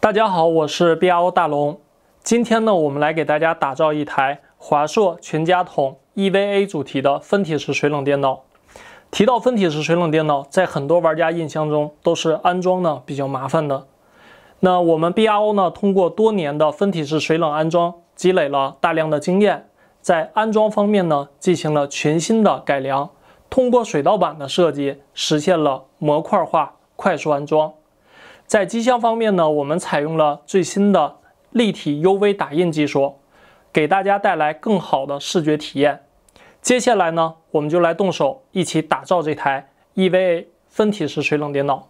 大家好，我是 BRO 大龙。今天呢，我们来给大家打造一台华硕全家桶 EVA 主题的分体式水冷电脑。提到分体式水冷电脑，在很多玩家印象中都是安装呢比较麻烦的。那我们 BRO 呢，通过多年的分体式水冷安装，积累了大量的经验，在安装方面呢进行了全新的改良，通过水道板的设计，实现了模块化、快速安装。在机箱方面呢，我们采用了最新的立体 UV 打印技术，给大家带来更好的视觉体验。接下来呢，我们就来动手一起打造这台 EVA 分体式水冷电脑。